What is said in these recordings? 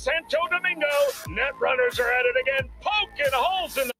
Santo Domingo. Net runners are at it again, poking holes in the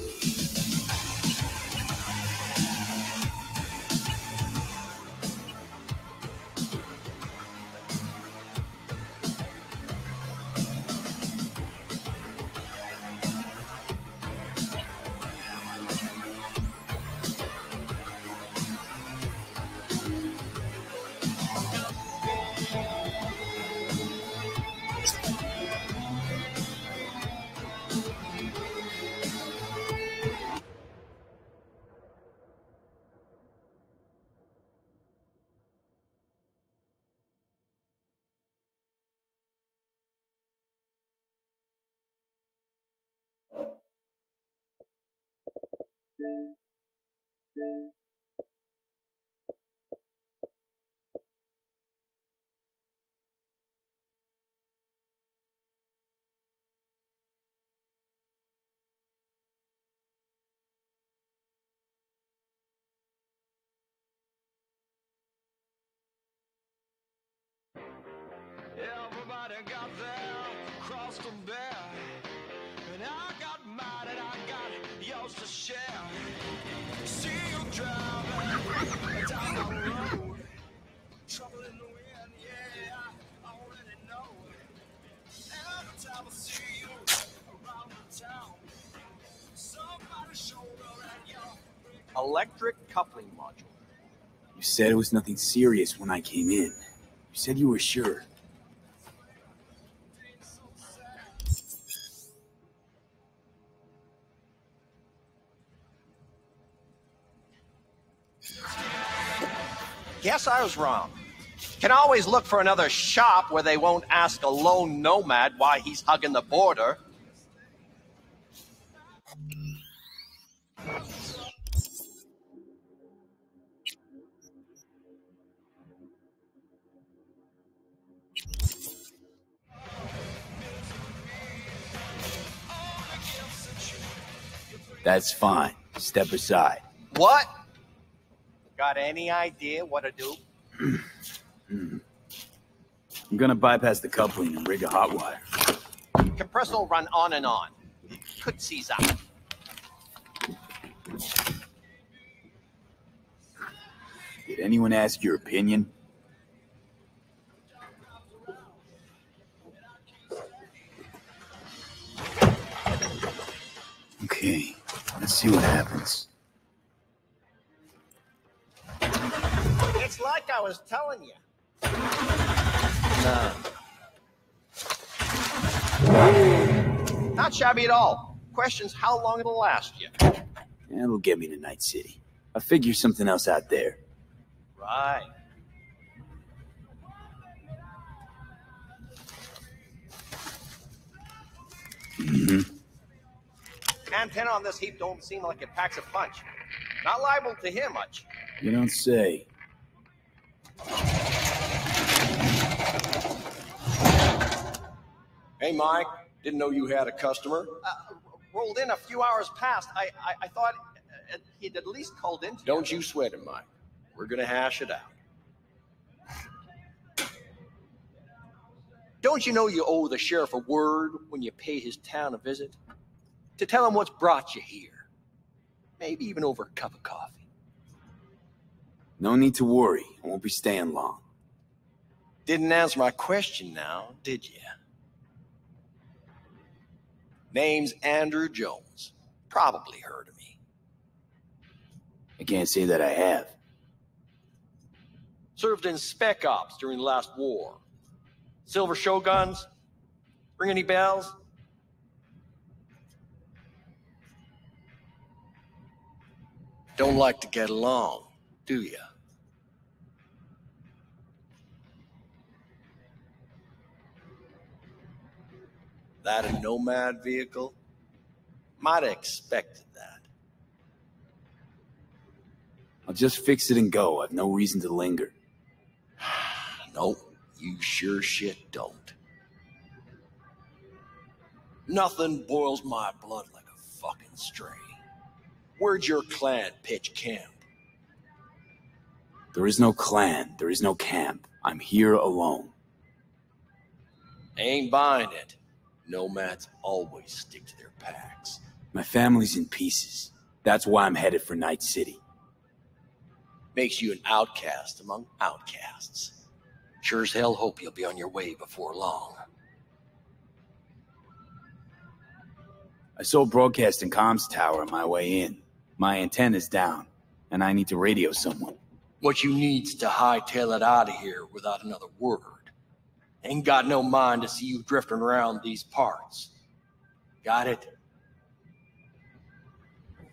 Everybody got their cross to bear. Electric coupling module. You said it was nothing serious when I came in. You said you were sure. Guess I was wrong. Can always look for another shop where they won't ask a lone nomad why he's hugging the border. That's fine. Step aside. What? Got any idea what to do? I'm gonna bypass the coupling and rig a hot wire. Compressor will run on and on. Could seize out. Did anyone ask your opinion? Okay, let's see what happens. It's like I was telling you. Not shabby at all. Questions how long it'll last you. That'll get me to Night City. I'll figure something else out there. Right. hmm Antenna on this heap don't seem like it packs a punch. Not liable to hear much. You don't say. Hey, Mike. Didn't know you had a customer. Uh, rolled in a few hours past. I, I, I thought he'd at least called in. Don't you sweat it, Mike. We're going to hash it out. Don't you know you owe the sheriff a word when you pay his town a visit? To tell him what's brought you here. Maybe even over a cup of coffee. No need to worry. I won't be staying long. Didn't answer my question now, did you? Name's Andrew Jones. Probably heard of me. I can't say that I have. Served in Spec Ops during the last war. Silver Shoguns? Ring any bells? Don't like to get along, do you? That a nomad vehicle? Might have expected that. I'll just fix it and go. I've no reason to linger. Nope, you sure shit don't. Nothing boils my blood like a fucking strain. Where'd your clan pitch camp? There is no clan. There is no camp. I'm here alone. Ain't buying it. Nomads always stick to their packs. My family's in pieces. That's why I'm headed for Night City. Makes you an outcast among outcasts. Sure as hell hope you'll be on your way before long. I saw a broadcasting comms tower on my way in. My antenna's down, and I need to radio someone. What you need's to hightail it out of here without another word. Ain't got no mind to see you drifting around these parts. Got it?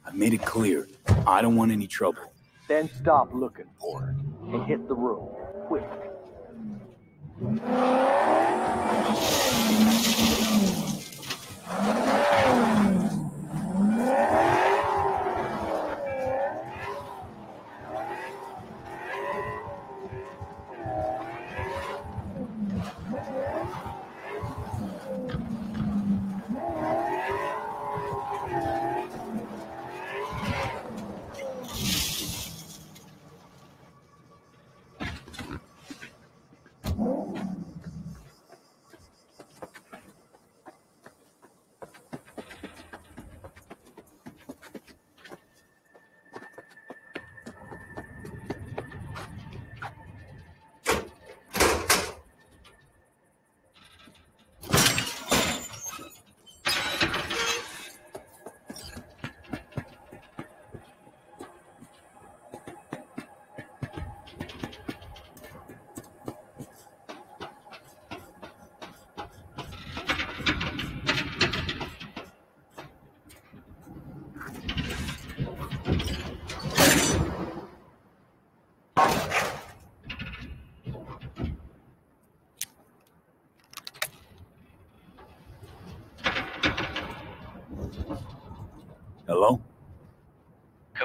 I've made it clear. I don't want any trouble. Then stop looking for it and hit the road. Quick.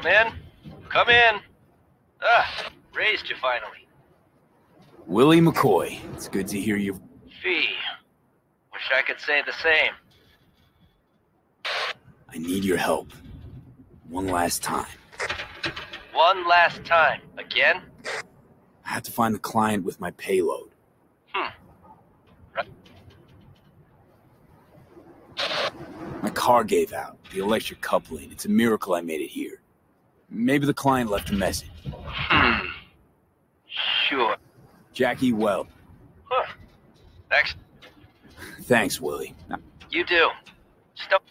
Come in. Come in. Ah, raised you finally. Willie McCoy. It's good to hear you. Fee. Wish I could say the same. I need your help. One last time. One last time. Again? I have to find the client with my payload. Hmm. Right. My car gave out. The electric coupling. It's a miracle I made it here. Maybe the client left a message. Hmm. Sure. Jackie Welles. Huh. Next. Thanks, Willie. You do. Stop.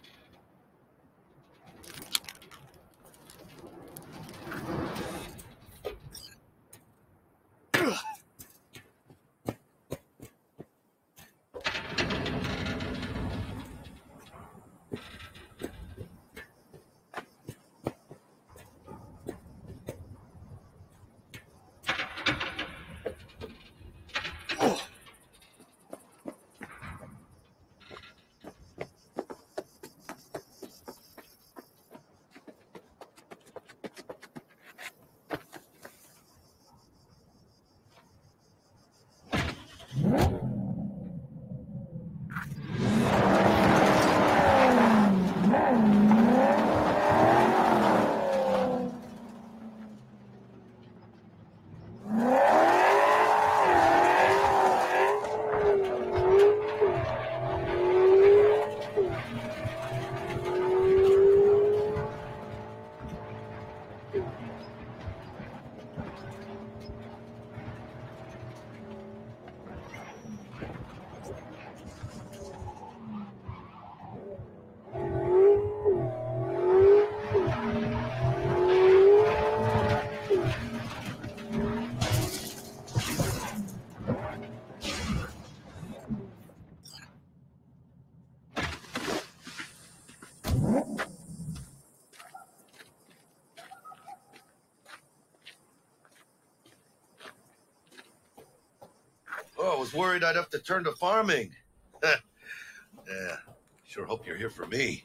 Was worried I'd have to turn to farming. yeah, sure hope you're here for me.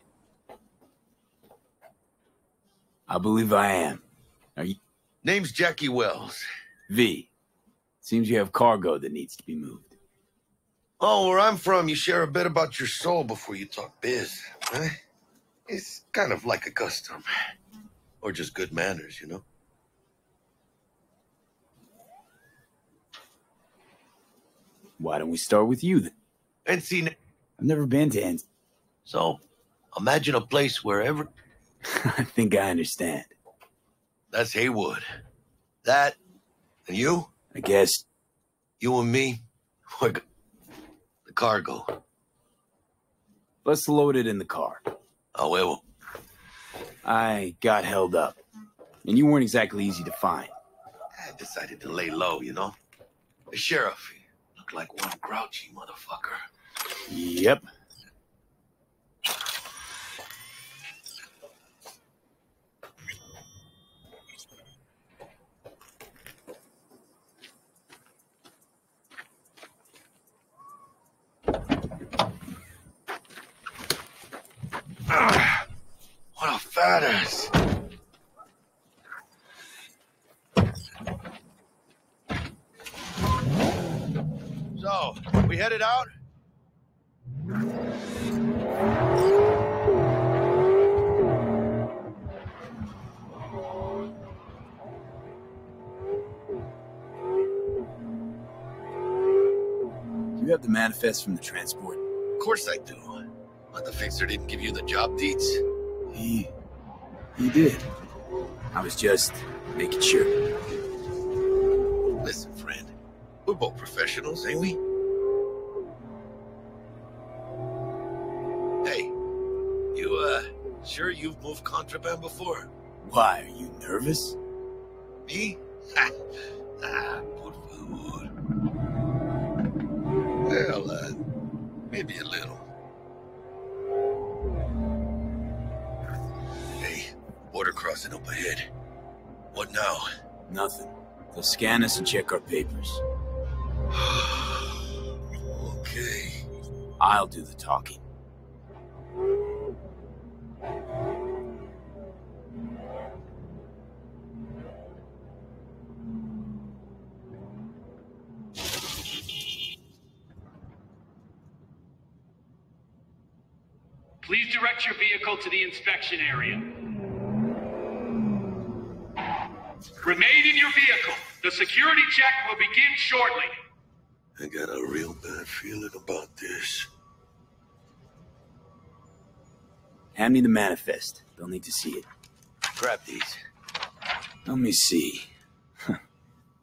I believe I am. Are you Name's Jackie Welles. V? Seems you have cargo that needs to be moved. Oh, where I'm from, you share a bit about your soul before you talk biz. Huh? It's kind of like a custom. Or just good manners, you know? Why don't we start with you then? Seen I've never been to N. So, imagine a place where every. I think I understand. That's Heywood. That, and you, I guess you and me, we're g- the cargo. let's load it in the car. Oh, well, I got held up, and you weren't exactly easy to find. I decided to lay low, you know? The sheriff he like one grouchy motherfucker. Yep. What a fat ass. So, headed out? Do you have the manifest from the transport? Of course I do. But the fixer didn't give you the job deeds. He. He did. I was just making sure. Listen, friend. We're both professionals, ain't we? Hey, you, uh, sure you've moved contraband before? Why, are you nervous? Me? ah, por favor. Well, uh, maybe a little. Hey, border crossing up ahead. What now? Nothing. They'll scan us and check our papers. okay. I'll do the talking. Please direct your vehicle to the inspection area. Remain in your vehicle. The security check will begin shortly. I got a real bad feeling about this. Hand me the manifest. They'll need to see it. Grab these. Let me see.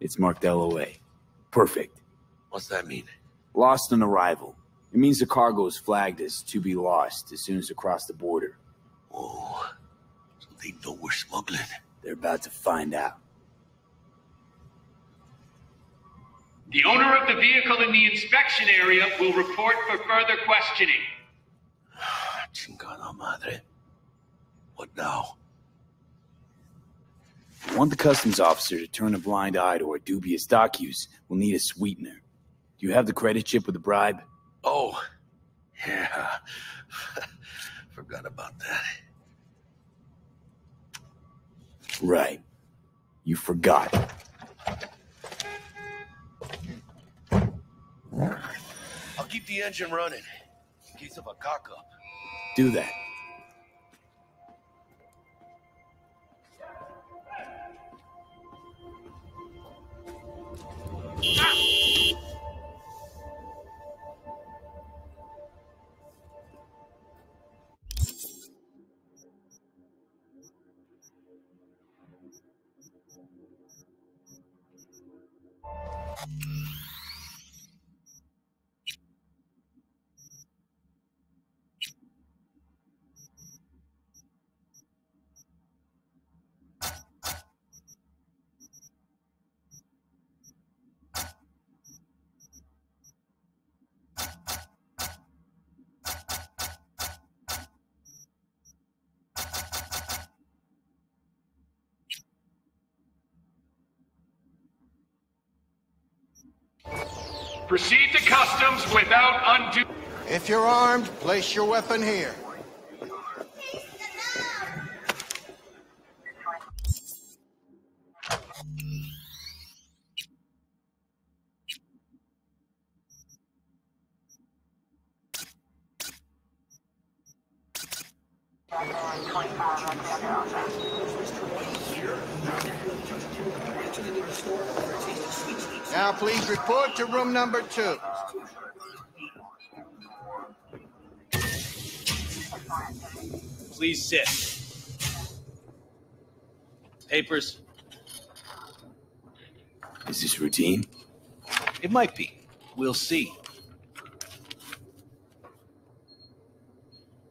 it's marked LOA. Perfect. What's that mean? Lost on arrival. It means the cargo is flagged as to be lost as soon as it crossed the border. Oh, so they know we're smuggling. They're about to find out. The owner of the vehicle in the inspection area will report for further questioning. Chingada madre. What now? If you want the customs officer to turn a blind eye to our dubious dock use, we'll need a sweetener. Do you have the credit chip with the bribe? Oh, yeah. Forgot about that. Right. You forgot. I'll keep the engine running in case of a cock up. Do that. Proceed to customs without undue. If you're armed, place your weapon here. Room number two. Please sit. Papers? Is this routine? It might be. We'll see.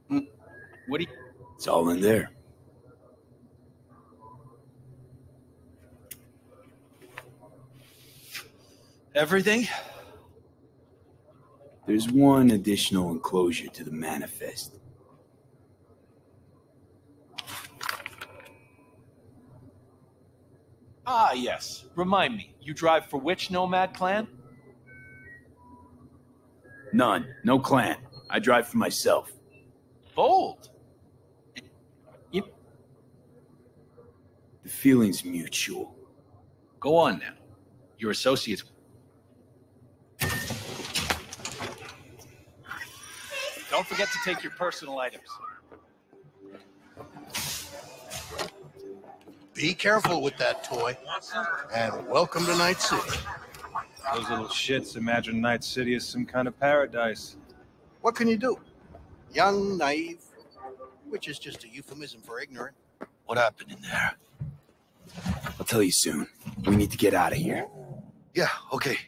Hmm, What do you... It's all in there. Everything? There's one additional enclosure to the manifest. Ah, yes. Remind me, you drive for which nomad clan? None. No clan. I drive for myself. Bold. You... The feeling's mutual. Go on now. Your associates... Don't forget to take your personal items. Be careful with that toy. And welcome to Night City. Those little shits imagine Night City is some kind of paradise. What can you do? Young, naive, which is just a euphemism for ignorant. What happened in there? I'll tell you soon. We need to get out of here. Yeah, okay.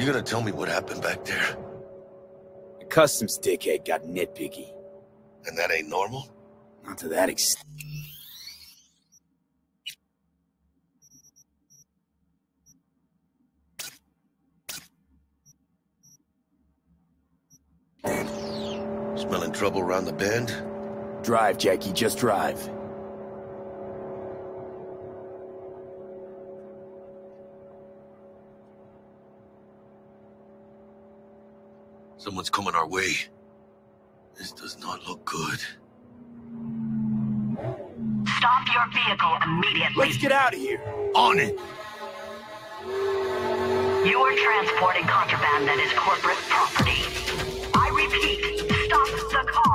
You gonna tell me what happened back there? The customs dickhead got nitpicky. And that ain't normal? Not to that extent. Smelling trouble around the bend? Drive, Jackie, just drive. Someone's coming our way. This does not look good. Stop your vehicle immediately. Let's get out of here. On it! You are transporting contraband that is corporate property. I repeat, stop the car.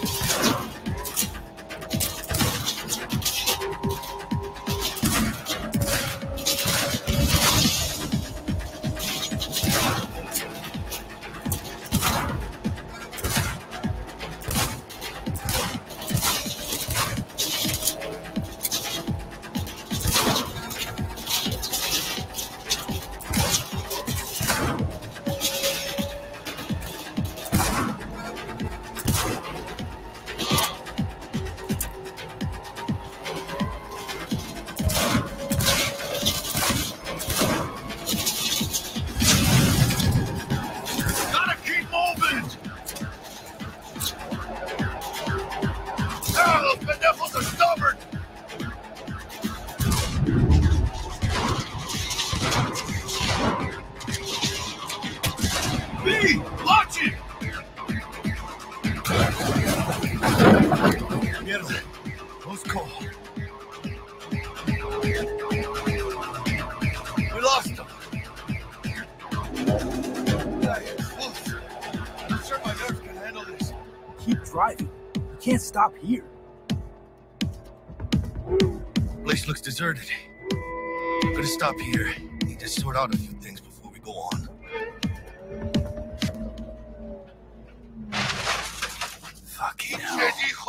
Yeah.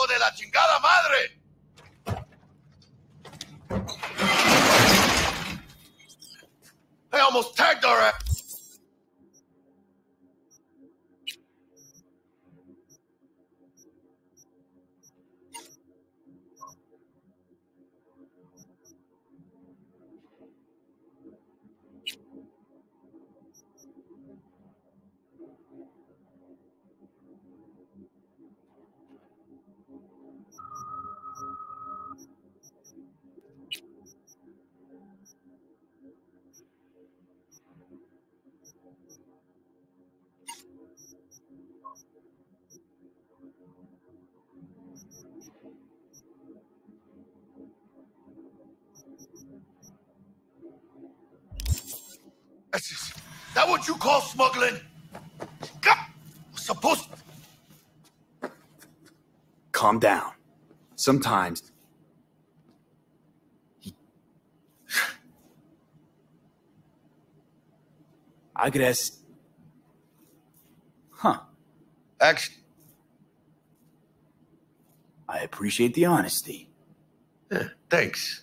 Hijo de la chingada madre! I almost tagged our ass. That's just, that what you call smuggling? God, supposed Calm down. Sometimes. He... I could ask. Huh. Actually, I appreciate the honesty. thanks.